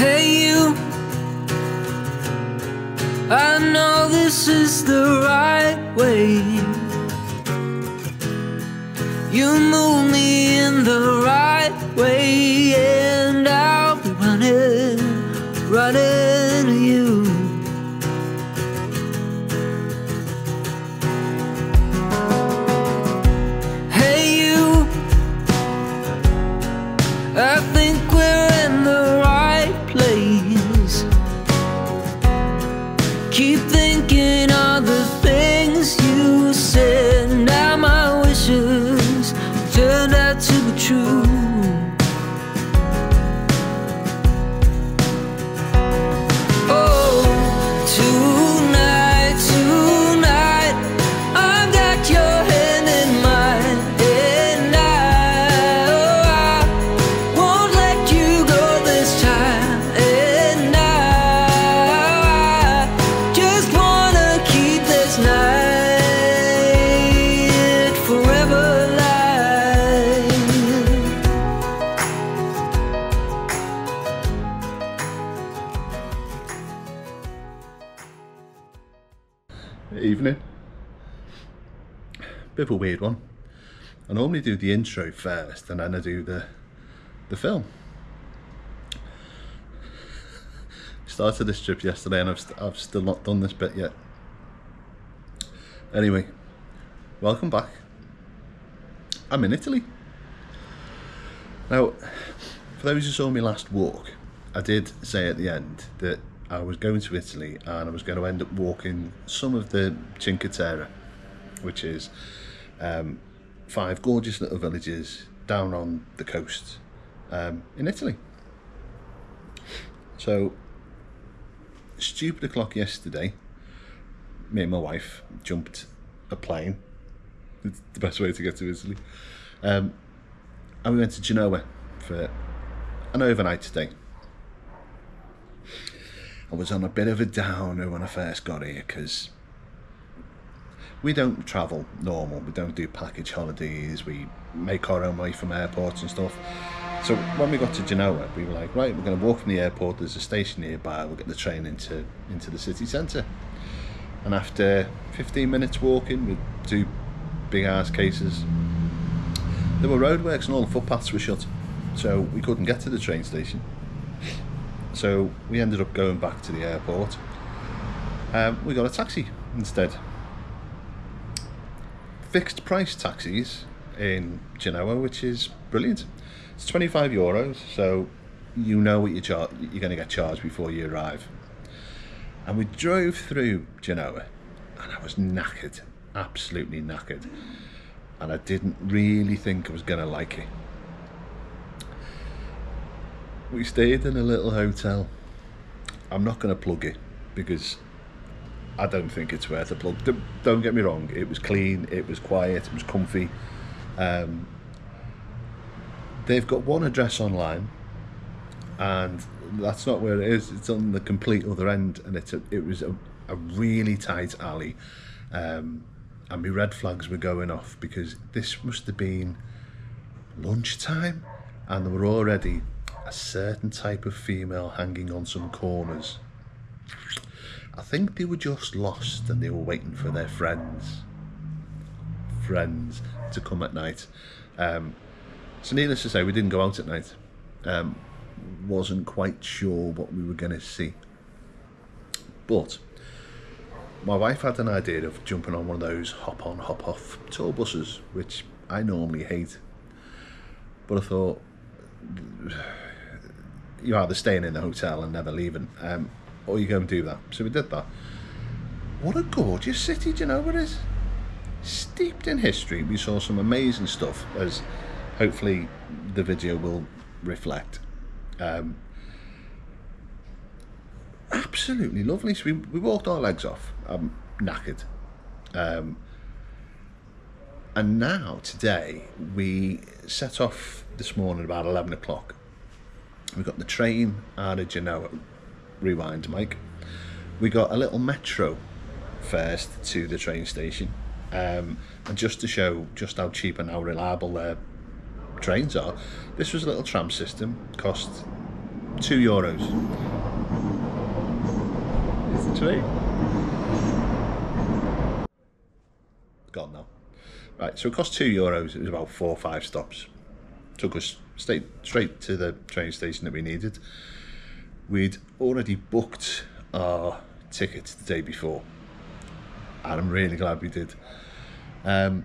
Hey, you. I know this is the right way. You move Evening. Bit of a weird one. I normally do the intro first and then I do the the film. Started this trip yesterday and I've, st- I've still not done this bit yet. Anyway, welcome back. I'm in Italy. Now, for those who saw me last walk, I did say at the end that I was going to Italy and I was going to end up walking some of the Cinque Terre, which is um, five gorgeous little villages down on the coast um, in Italy. So, stupid o'clock yesterday, me and my wife jumped a plane. It's the best way to get to Italy. Um, and we went to Genoa for an overnight stay. I was on a bit of a downer when I first got here because we don't travel normal. We don't do package holidays. We make our own way from airports and stuff. So when we got to Genoa, we were like, right, we're going to walk from the airport. There's a station nearby. We'll get the train into into the city centre. And after 15 minutes walking with two big ass cases, there were roadworks and all the footpaths were shut, so we couldn't get to the train station. So we ended up going back to the airport. Um, we got a taxi instead. Fixed price taxis in Genoa, which is brilliant. It's 25 euros, so you know what you're, char- you're going to get charged before you arrive. And we drove through Genoa, and I was knackered, absolutely knackered. And I didn't really think I was going to like it. We stayed in a little hotel. I'm not going to plug it because I don't think it's worth a plug. Don't- get me wrong, it was clean, it was quiet, it was comfy. Um, they've got one address online, and that's not where it is. It's on the complete other end, and it's a, it was a, a really tight alley. Um, and my red flags were going off because this must have been lunchtime, and there were already a certain type of female hanging on some corners. I think they were just lost and they were waiting for their friends, friends to come at night. Um, so, needless to say, we didn't go out at night. Um, wasn't quite sure what we were going to see. But my wife had an idea of jumping on one of those hop on, hop off tour buses, which I normally hate. But I thought, you're either staying in the hotel and never leaving, um, or you go and do that. So we did that. What a gorgeous city, do you know what it is? Steeped in history. We saw some amazing stuff, as hopefully the video will reflect. Um, absolutely lovely. So we, we walked our legs off. I'm knackered. Um, and now, today, we set off this morning about 11 o'clock. We got the train out of Genoa. Rewind, Mike. We got a little metro first to the train station. Um, and just to show just how cheap and how reliable their trains are, this was a little tram system, cost two euros. Is the train? Gone now. Right, so it cost two euros. It was about four or five stops. Took us straight straight to the train station that we needed. We'd already booked our ticket the day before, and I'm really glad we did. Um,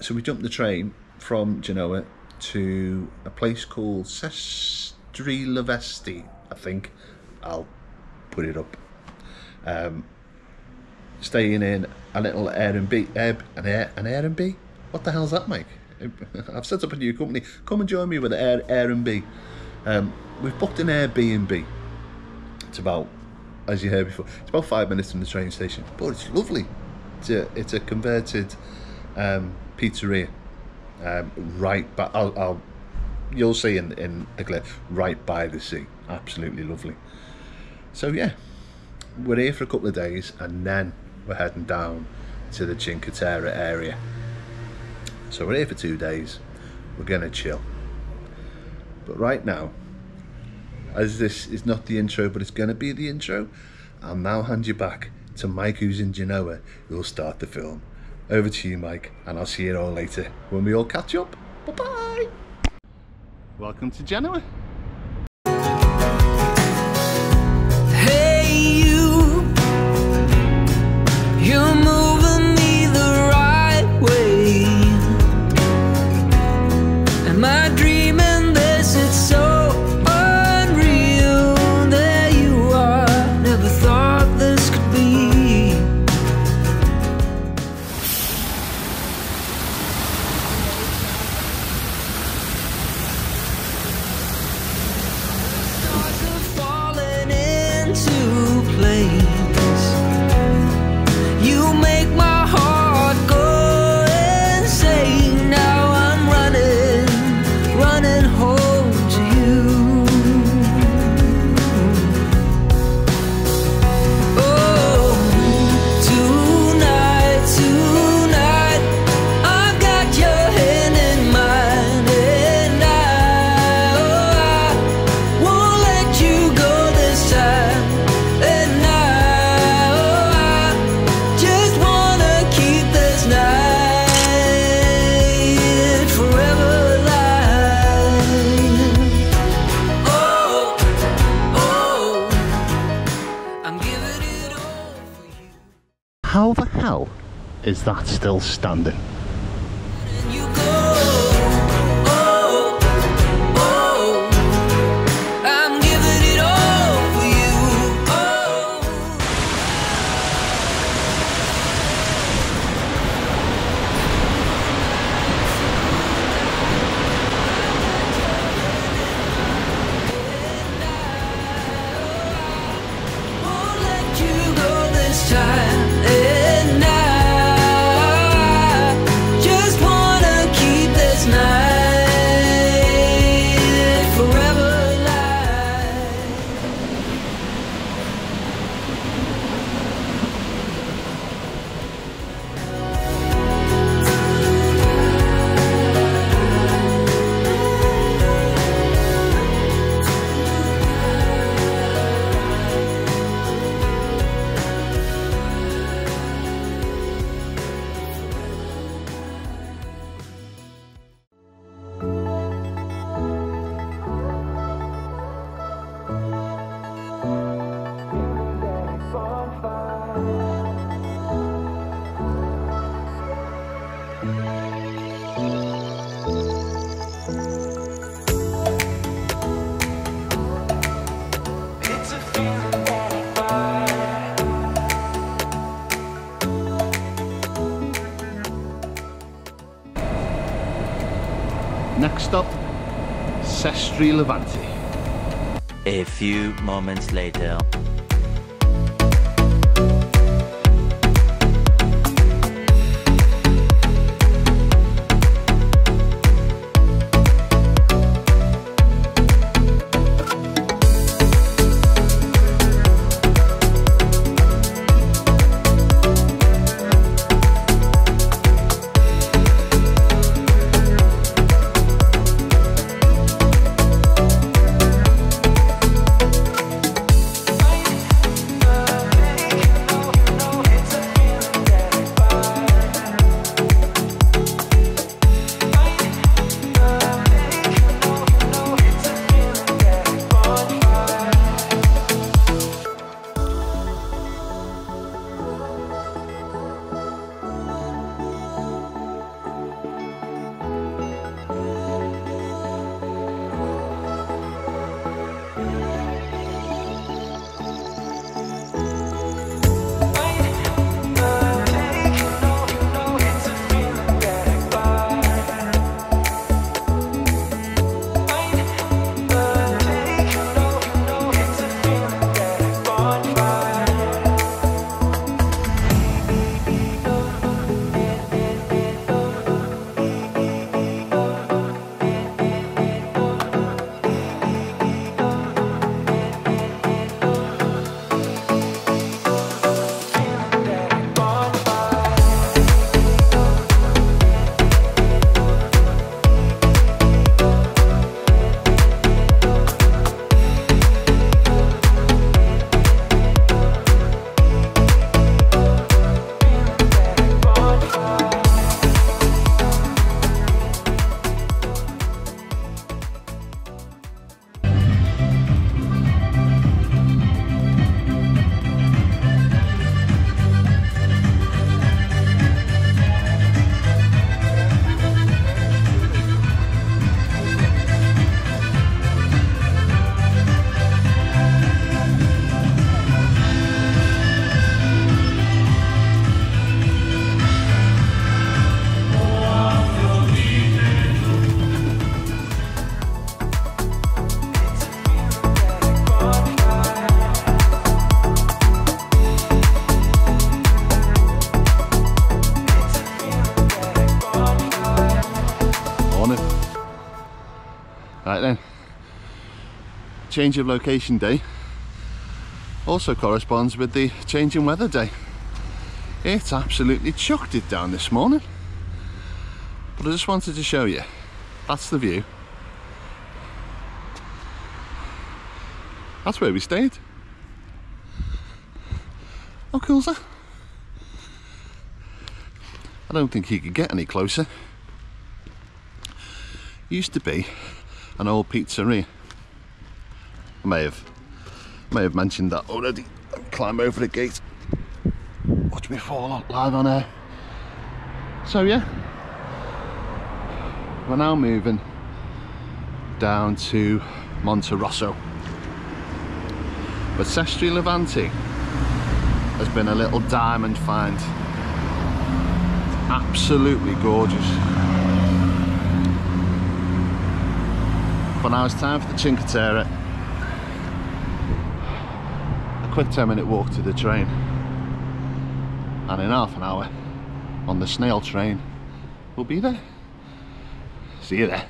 so we jumped the train from Genoa to a place called Sestri Lavesti, I think. I'll put it up. Um, staying in a little Airbnb, Air, an Air, an Airbnb. What the hell's that, Mike? I've set up a new company. Come and join me with Air Airbnb. Um, we've booked an Airbnb. It's about, as you heard before, it's about five minutes from the train station, but it's lovely. It's a, it's a converted um, pizzeria, um, right. But I'll, I'll, you'll see in in the clip, right by the sea. Absolutely lovely. So yeah, we're here for a couple of days, and then we're heading down to the Cinque Terre area. So we're here for two days. We're gonna chill. But right now, as this is not the intro, but it's gonna be the intro, I'll now hand you back to Mike, who's in Genoa, who'll start the film. Over to you, Mike, and I'll see you all later when we all catch up. Bye bye. Welcome to Genoa. How the hell is that still standing? Next stop, Sestri Levante. A few moments later. Change of location day also corresponds with the change in weather day. It's absolutely chucked it down this morning. But I just wanted to show you. That's the view. That's where we stayed. How cool's that? I don't think you could get any closer. Used to be an old pizzeria. I may have may have mentioned that already. Climb over the gate. Watch me fall live on air. So yeah, we're now moving down to Monterosso. But Sestri Levante has been a little diamond find. It's absolutely gorgeous. But now it's time for the Cinque Terre. A quick 10 minute walk to the train. And in half an hour on the snail train, we'll be there. See you there.